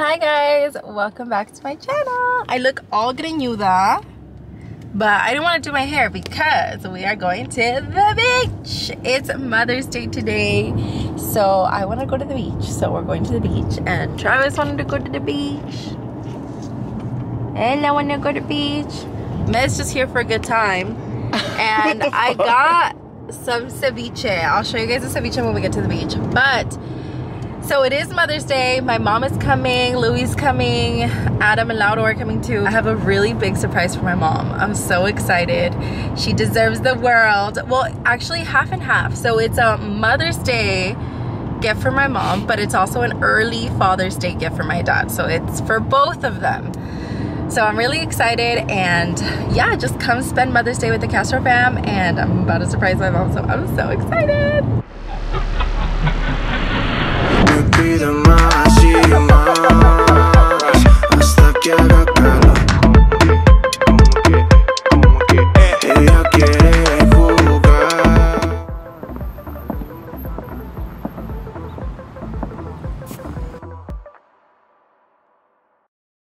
Hi guys, welcome back to my channel. I look all greñuda, but I didn't want to do my hair because we are going to the beach. It's Mother's Day today, so I want to go to the beach. So we're going to the beach and Travis wanted to go to the beach. And I want to go to the beach. Med's just here for a good time. And I got some ceviche. I'll show you guys the ceviche when we get to the beach. But so it is Mother's Day. My mom is coming, Louie's coming, Adam and Lauro are coming too. I have a really big surprise for my mom. I'm so excited. She deserves the world. Well, actually half and half. So it's a Mother's Day gift for my mom, but it's also an early Father's Day gift for my dad. So it's for both of them. So I'm really excited and yeah, just come spend Mother's Day with the Castro fam and I'm about to surprise my mom, so I'm so excited. Más y más hasta que haga calor.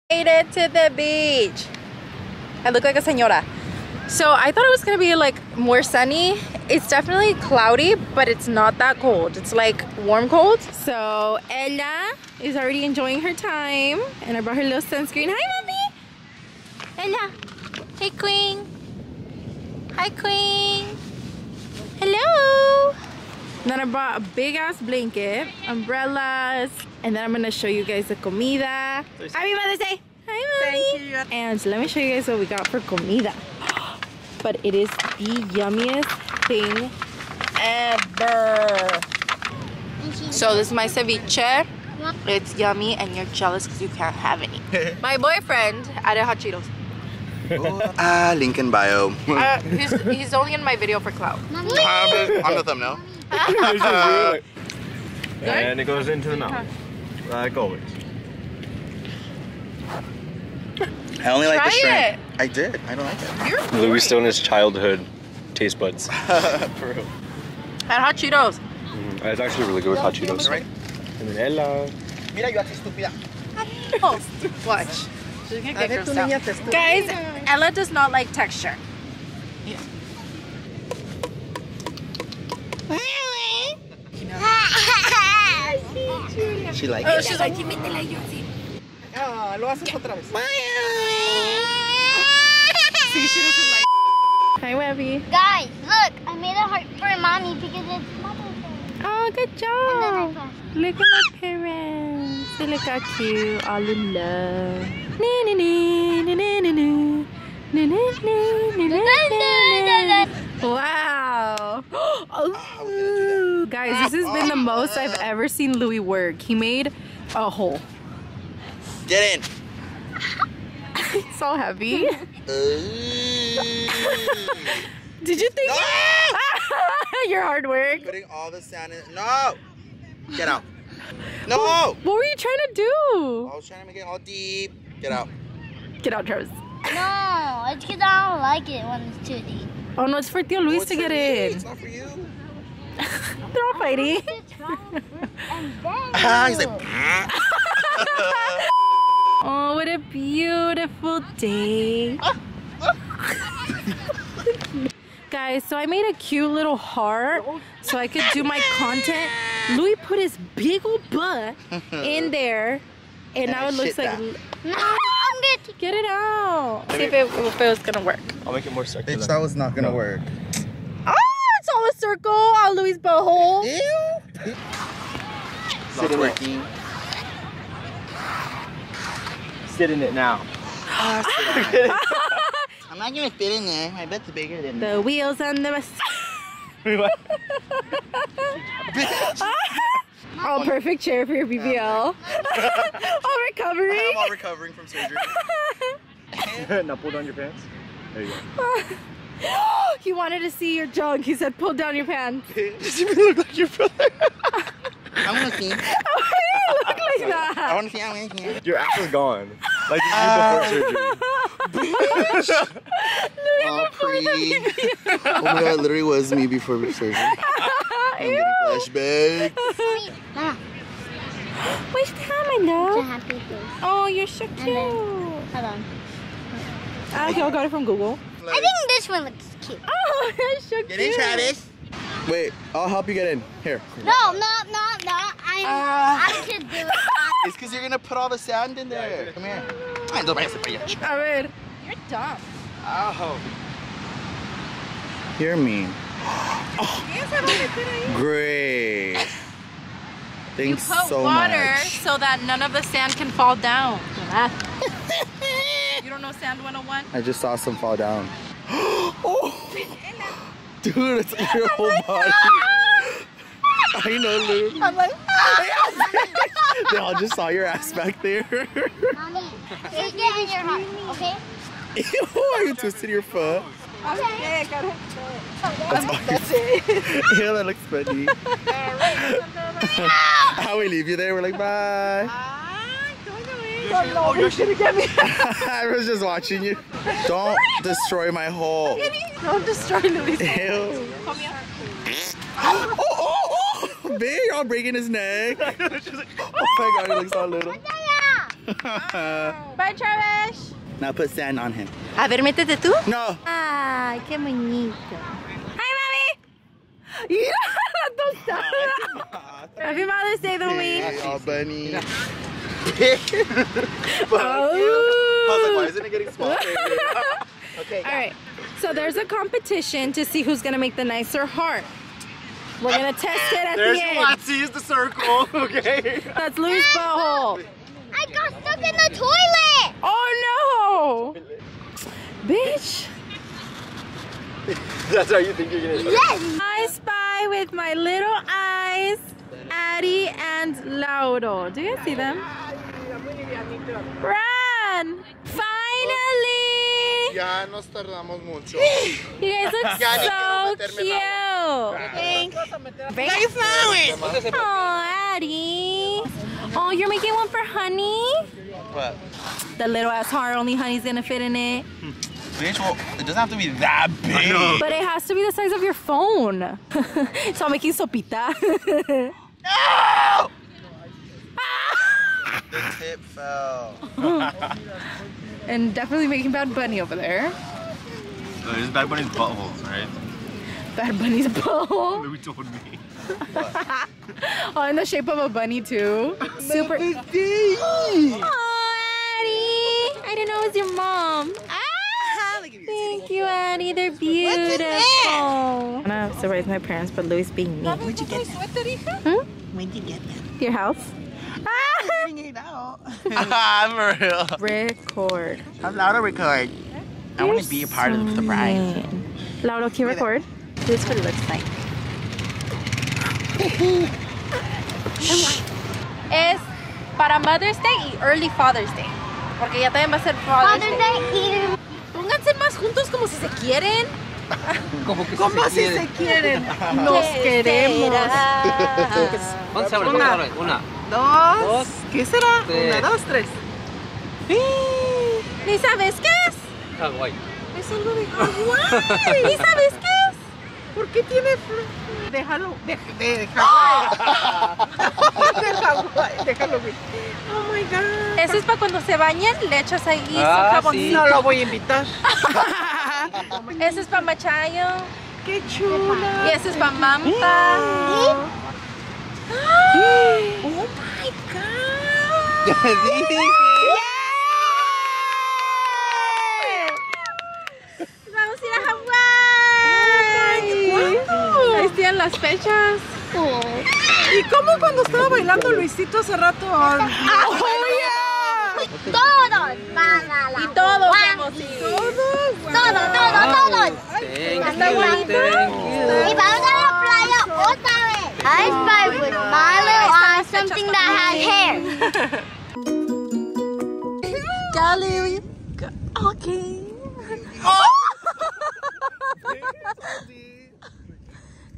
Made it to the beach. I look like a señora. So I thought it was gonna be like more sunny. It's definitely cloudy, but it's not that cold. It's like warm cold. So Ella is already enjoying her time and I brought her little sunscreen. Hi, mommy. Ella. Hey, queen. Hi, queen. Hello. Then I brought a big ass blanket, umbrellas, and then I'm gonna show you guys the comida. Happy Mother's Day. Hi, mommy. And let me show you guys what we got for comida. But it is the yummiest thing ever. So this is my ceviche. It's yummy and you're jealous because you can't have any. my boyfriend added hot Cheetos. Ah, link in bio. Uh, he's, he's only in my video for clout. on the thumbnail. and it goes into the mouth, like always. I only like the Try shrimp. it. I did. I don't like it. You're Louis boring. still in his childhood taste buds. For real. Had hot Cheetos. Mm, it's actually really good with hot Cheetos. Right? And then Ella. Mira, yo así estúpida. Watch. She's gonna get grossed out. Guys, Ella does not like texture. Really? She likes like Oh, it. she's like, see, she doesn't like. Hi, Webby. Guys, look, I made a heart for mommy because it's Mother's Day. Oh, good And then I job. Look at my parents. They look how cute. All in love. Nee, nee, nee, nee, nee, nee, nee. Nee, nee, nee, nee, nee, nee, nee. Wow. Oh, guys, this has been the most I've ever seen Louis work. He made a hole. Get in. It's so heavy. Did you think? No! Your hard work. Putting all the sand in. No! Get out. No! What were you trying to do? I was trying to make it all deep. Get out. Get out, Travis. No, it's because I don't like it when it's too deep. Oh no, it's for Tio Luis it's to get me. in. It's not for you. They're all fighting. And then Ah, he's you. like. Oh, what a beautiful day. Guys, so I made a cute little heart so I could do my content. Louis put his big old butt in there, and now it looks like. No, I'm good. to- Get it out. See if it, if it was gonna work. I'll make it more circular. Bitch, that was not gonna work. Oh, it's all a circle on Louis' butthole. Ew. Not working. Sit in it now. I'm not gonna fit in there. My bed's bigger than The wheels on the bus. Oh, perfect chair for your BBL. all recovery. I'm all recovering from surgery. now pull down your pants. There you go. he wanted to see your junk. He said, pull down your pants. Does he look like your brother? I wanna see. Why do you look like that? I wanna see. I wanna see. Your ass is gone. Like you did before surgery. Oh, pre. Oh my god, it literally was me before surgery. I'm getting flashback. Mama, Which time, my It's a love. happy face. Oh, you're so cute. then- Hold on. Ah, okay, I got it from Google. I think this one looks cute. Oh, you're so Get in, Travis. Wait, I'll help you get in. Here. No, no, no, no. I'm, Ah. I can do it. It's because you're gonna put all the sand in there. Come here. Ay, no vayas para allá. A ver. You're dumb. Ow. You're mean. oh. Great. You Thanks put so water much. so that none of the sand can fall down. you don't know Sand 101? I just saw some fall down. oh, dude, it's like your oh whole body. I know, Luke. I'm like, ah! They all just saw your ass back there. Mommy, just get in your heart, okay? Ew, are you twisted your foot? okay, I got it. That's it. Ew, that looks funny. How we leave you there? We're like, bye. Oh, you're shitting. I was just watching you. Don't destroy my hole. Don't destroy Louis. Ew. Oh, oh, oh! Babe, you're all breaking his neck. Oh, oh my god, he looks so little. Bye, Travis. now put sand on him. A ver, métete tú. No. Ay, qué bonito. Hi, mami. Yeah, don't stop. Happy Mother's Day, Louis. Hey, all bunny. Oh. why isn't it getting smaller? okay. All right. So there's a competition to see who's gonna make the nicer heart. We're gonna test it at There's the end. Let's see is the circle. Okay. That's Louis' butthole. I got stuck in the toilet. Oh no! Bitch. That's how you think you're gonna. Yes. I spy with my little eyes, Addie and Lauro. Do you see them? Run! Finally! Ya nos tardamos mucho. You guys look Ya ni so quiero cute. meterme Thanks. Oh, Addie. Oh, you're making one for Honey? What? The little ass heart, only Honey's gonna fit in it. Hmm. Bitch, well, it doesn't have to be that big. But it has to be the size of your phone. so I'm making sopita. The tip fell. and definitely making Bad Bunny over there. Oh, this is Bad Bunny's buttholes, right? Bad Bunny's bowl. Louis told me. oh, in the shape of a bunny too. Super. Oh, Addie. I didn't know it was your mom. Ah, thank you, Addie. They're beautiful. I'm gonna surprise my parents, but Louis being me. Where'd you get that? Hmm? Where'd you get that? Your house. Ah! Bring it out. I'm real. Record. I'm loud to record. I want to be a part of the surprise. Lauro, can you record? This is what it looks like. es para Mother's Day y Early Father's Day. Porque ya también va a ser Father's, Father's Day y Pónganse más juntos como si se quieren. Como que Como si se quieren. Nos queremos. ¿Cuántos sabores? ¿Cuántos sabores? Una. Dos. ¿Qué será? Tres. Una, dos, tres. ¿Ni sabes qué es? Hawái. Es algo de Hawái. ¿Ni sabes qué? ¿Por qué tiene flor? Déjalo. De, de Hawái. de Hawái. Déjalo. güey. Oh my God. Eso es para cuando se bañen, le echas ahí Ah, su jaboncito. No lo voy a invitar. Eso es para Machayo. Qué chula. Y eso es para Mampa. Oh my God. Vamos a ir a Hawái. ¿Cuándo? Ahí están las fechas. ¿Y cómo cuando estaba bailando Luisito hace rato? Oh, todos van a la Y todos vamos ir. Todos, todos, todos. Thank Está bonito. Y vamos a la playa otra vez. I spy with my little eye something that has hair. Go, Louie. Go.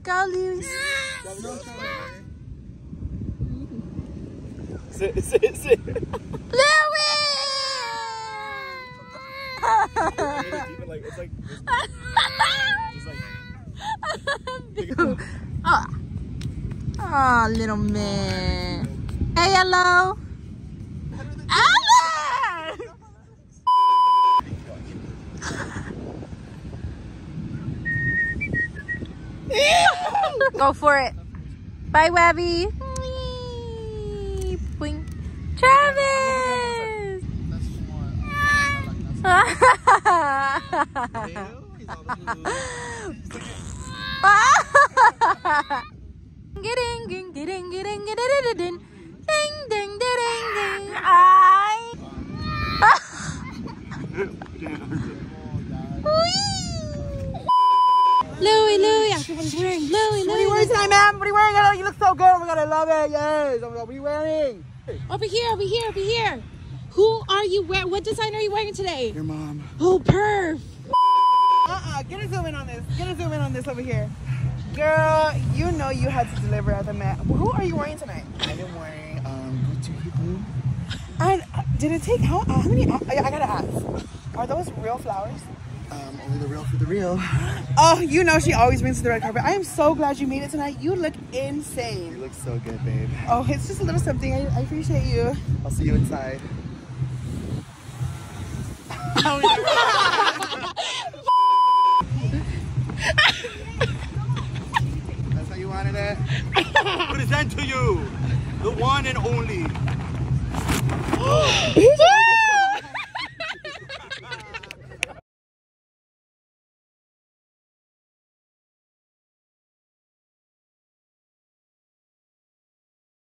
Go, Louie. Sit, sit, sit. Even like, it's like, it's like, Ah, oh, little man. Hey, hello. Go for it. Bye, Webby. Boing. Travis. Getting, getting, getting, getting, getting, ding, ding, ding, ding, ding. I. Louie, Louie, after what wearing. Louie, What are you Louie. wearing tonight, ma'am? What are you wearing? Oh, you look so good. Oh my god, I love it. Yes. Oh my god, what are you wearing? Over here, over here, over here. Who are you wearing? What design are you wearing today? Your mom. Oh, perf. Uh-uh. Get a zoom in on this. Get a zoom in on this over here. Girl, you know you had to deliver at the mat. Who are you wearing tonight? I am wearing um Gucci Hibou. And uh, did it take how, how many? I, I gotta ask. Are those real flowers? Um, only the real for the real. Oh, you know she always brings to the red carpet. I am so glad you made it tonight. You look insane. You look so good, babe. Oh, it's just a little something. I, I appreciate you. I'll see you inside. That's how you wanted it? Present to you the one and only. Yeah.